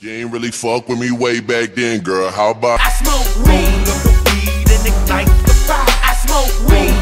You ain't really fuck with me way back then, girl. How about I smoke weed, the weed and ignite the fire. I smoke weed,